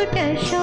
ছোট